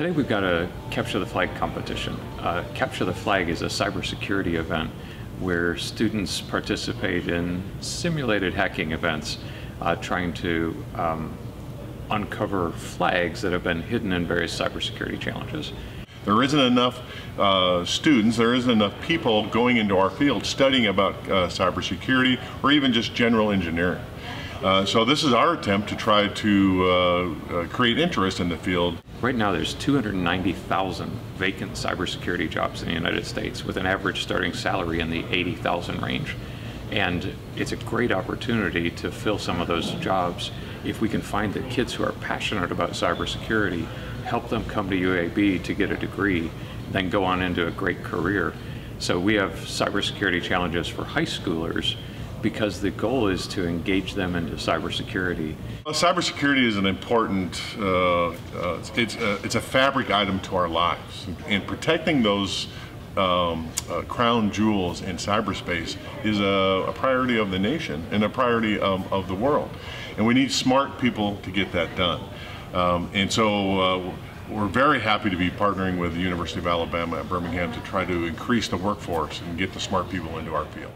Today we've got a Capture the Flag competition. Uh, Capture the Flag is a cybersecurity event where students participate in simulated hacking events uh, trying to um, uncover flags that have been hidden in various cybersecurity challenges. There isn't enough uh, students, there isn't enough people going into our field studying about uh, cybersecurity or even just general engineering. Uh, so this is our attempt to try to uh, uh, create interest in the field. Right now there's 290,000 vacant cybersecurity jobs in the United States with an average starting salary in the 80,000 range. And it's a great opportunity to fill some of those jobs if we can find the kids who are passionate about cybersecurity, help them come to UAB to get a degree, then go on into a great career. So we have cybersecurity challenges for high schoolers because the goal is to engage them into cybersecurity. Well, cybersecurity is an important, uh, uh, it's, a, it's a fabric item to our lives. And protecting those um, uh, crown jewels in cyberspace is a, a, priority of the nation and a priority of, of, the world. And we need smart people to get that done. Um, and so uh, we're very happy to be partnering with the University of Alabama at Birmingham to try to increase the workforce and get the smart people into our field.